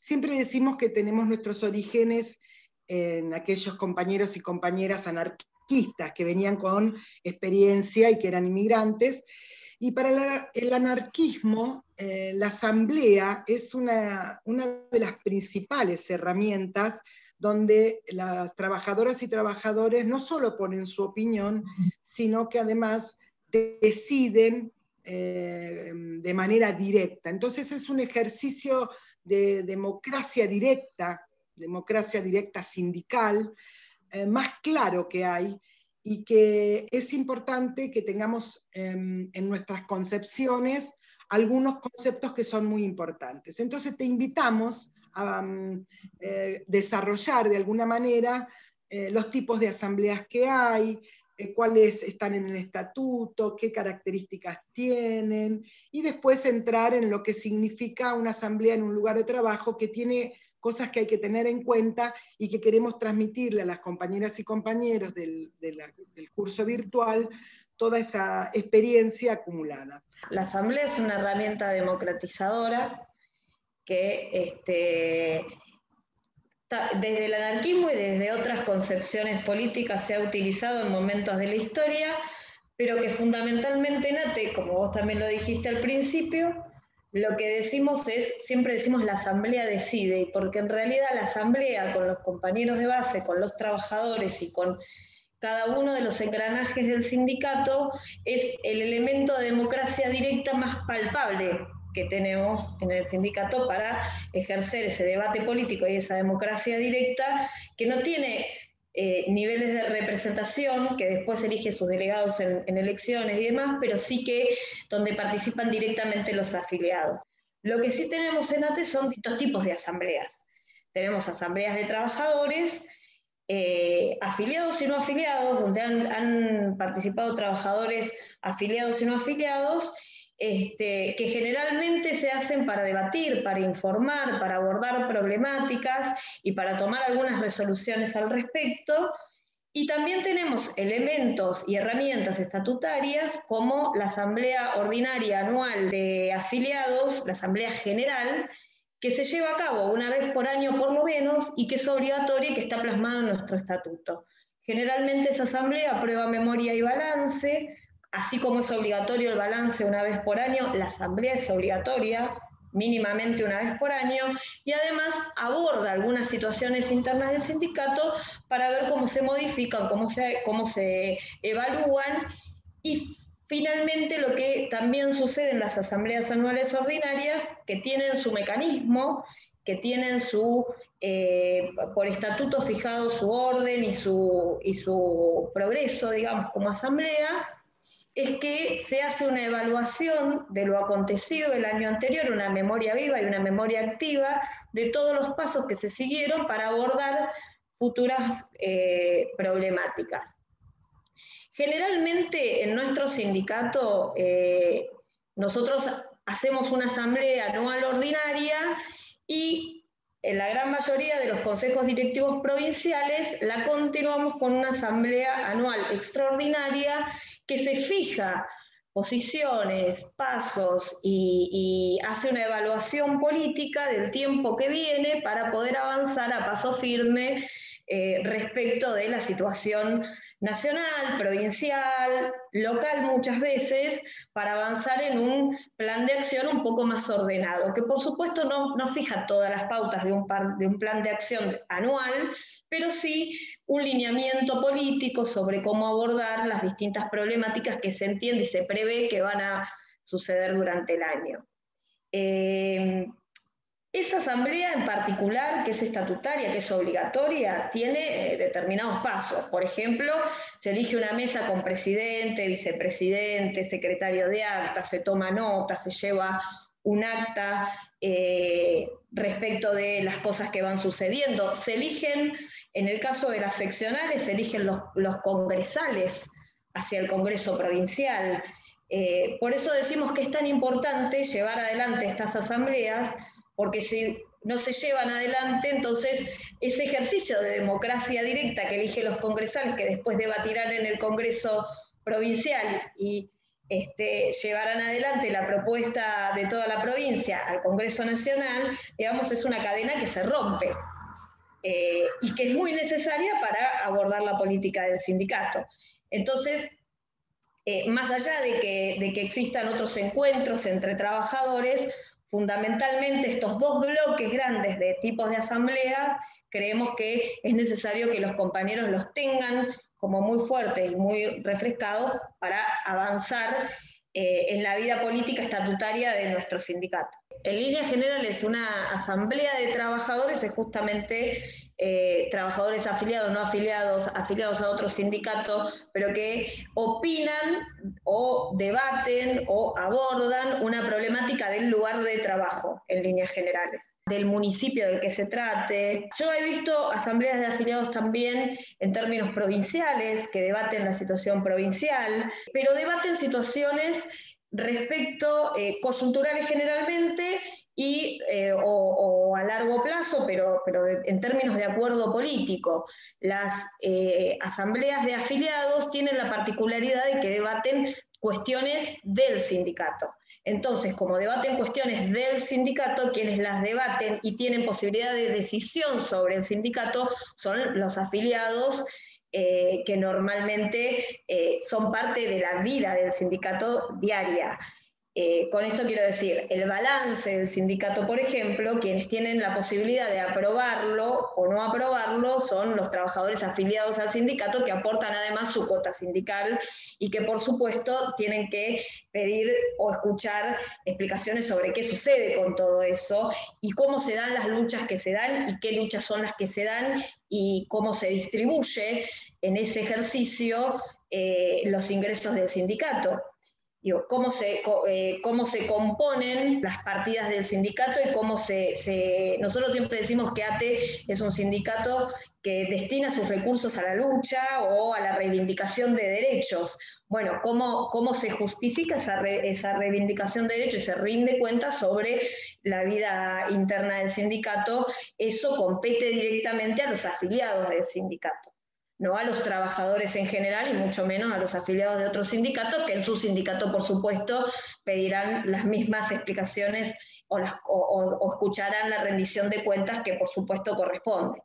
Siempre decimos que tenemos nuestros orígenes en aquellos compañeros y compañeras anarquistas que venían con experiencia y que eran inmigrantes. Y para el anarquismo, eh, la asamblea es una, de las principales herramientas donde las trabajadoras y trabajadores no solo ponen su opinión, sino que además deciden eh, de manera directa. Entonces es un ejercicio de democracia directa democracia directa sindical, eh, más claro que hay y que es importante que tengamos em, en nuestras concepciones algunos conceptos que son muy importantes. Entonces te invitamos eh, desarrollar de alguna manera eh, los tipos de asambleas que hay, cuáles están en el estatuto, qué características tienen, y después entrar en lo que significa una asamblea en un lugar de trabajo que tiene cosas que hay que tener en cuenta y que queremos transmitirle a las compañeras y compañeros del, curso virtual toda esa experiencia acumulada. La asamblea es una herramienta democratizadora que este, desde el anarquismo y desde otras concepciones políticas se ha utilizado en momentos de la historia, pero que fundamentalmente Nate, como vos también lo dijiste al principio, lo que decimos es, siempre decimos la asamblea decide, porque en realidad la asamblea con los compañeros de base, con los trabajadores y con cada uno de los engranajes del sindicato es el elemento de democracia directa más palpable que tenemos en el sindicato para ejercer ese debate político y esa democracia directa que no tiene eh, niveles de representación, que después elige sus delegados en, elecciones y demás, pero sí que donde participan directamente los afiliados. Lo que sí tenemos en ATE son distintos tipos de asambleas. Tenemos asambleas de trabajadores, eh, afiliados y no afiliados, donde han, participado trabajadores afiliados y no afiliados, este, que generalmente se hacen para debatir, para informar, para abordar problemáticas y para tomar algunas resoluciones al respecto. Y también tenemos elementos y herramientas estatutarias como la Asamblea Ordinaria Anual de Afiliados, la Asamblea General, que se lleva a cabo una vez por año por lo menos y que es obligatoria y que está plasmada en nuestro estatuto. Generalmente esa asamblea aprueba memoria y balance, Así como es obligatorio el balance una vez por año, la asamblea es obligatoria mínimamente una vez por año y además aborda algunas situaciones internas del sindicato para ver cómo se modifican, cómo se, cómo se evalúan. Y finalmente lo que también sucede en las asambleas anuales ordinarias, que tienen su mecanismo, que tienen su, eh, por estatuto fijado su orden y su, y su progreso, digamos, como asamblea, es que se hace una evaluación de lo acontecido el año anterior, una memoria viva y una memoria activa de todos los pasos que se siguieron para abordar futuras eh, problemáticas. Generalmente en nuestro sindicato eh, nosotros hacemos una asamblea anual ordinaria y en la gran mayoría de los consejos directivos provinciales la continuamos con una asamblea anual extraordinaria que se fija posiciones, pasos y, hace una evaluación política del tiempo que viene para poder avanzar a paso firme eh, respecto de la situación nacional, provincial, local muchas veces, para avanzar en un plan de acción un poco más ordenado, que por supuesto no, fija todas las pautas de un, plan de acción anual, pero sí un lineamiento político sobre cómo abordar las distintas problemáticas que se entiende y se prevé que van a suceder durante el año. Eh, esa asamblea en particular, que es estatutaria, que es obligatoria, tiene eh, determinados pasos. Por ejemplo, se elige una mesa con presidente, vicepresidente, secretario de acta, se toma nota, se lleva un acta eh, respecto de las cosas que van sucediendo. Se eligen, en el caso de las seccionales, se eligen los, congresales hacia el Congreso Provincial. Eh, por eso decimos que es tan importante llevar adelante estas asambleas porque si no se llevan adelante, entonces ese ejercicio de democracia directa que eligen los congresales, que después debatirán en el Congreso provincial y este, llevarán adelante la propuesta de toda la provincia al Congreso Nacional, digamos, es una cadena que se rompe eh, y que es muy necesaria para abordar la política del sindicato. Entonces, eh, más allá de que, de que existan otros encuentros entre trabajadores, fundamentalmente estos dos bloques grandes de tipos de asambleas, creemos que es necesario que los compañeros los tengan como muy fuerte y muy refrescado para avanzar eh, en la vida política estatutaria de nuestro sindicato. En línea general es una asamblea de trabajadores, es justamente eh, trabajadores afiliados, no afiliados, afiliados a otro sindicato, pero que opinan o debaten o abordan una problemática del lugar de trabajo en líneas generales, del municipio del que se trate. Yo he visto asambleas de afiliados también en términos provinciales, que debaten la situación provincial, pero debaten situaciones respecto eh, coyunturales generalmente y, eh, o, a largo plazo, pero, pero en términos de acuerdo político. Las eh, asambleas de afiliados tienen la particularidad de que debaten cuestiones del sindicato. Entonces, como debaten cuestiones del sindicato, quienes las debaten y tienen posibilidad de decisión sobre el sindicato son los afiliados eh, que normalmente son parte de la vida del sindicato diaria. Eh, con esto quiero decir, el balance del sindicato, por ejemplo, quienes tienen la posibilidad de aprobarlo o no aprobarlo son los trabajadores afiliados al sindicato que aportan además su cuota sindical y que por supuesto tienen que pedir o escuchar explicaciones sobre qué sucede con todo eso y cómo se dan las luchas que se dan y qué luchas son las que se dan y cómo se distribuye en ese ejercicio eh, los ingresos del sindicato cómo se, eh, cómo se componen las partidas del sindicato y cómo se, Nosotros siempre decimos que ATE es un sindicato que destina sus recursos a la lucha o a la reivindicación de derechos. Bueno, ¿cómo, cómo se justifica esa, esa reivindicación de derechos y se rinde cuenta sobre la vida interna del sindicato? Eso compete directamente a los afiliados del sindicato no a los trabajadores en general y mucho menos a los afiliados de otros sindicatos, que en su sindicato, por supuesto, pedirán las mismas explicaciones o, escucharán la rendición de cuentas que, por supuesto, corresponde.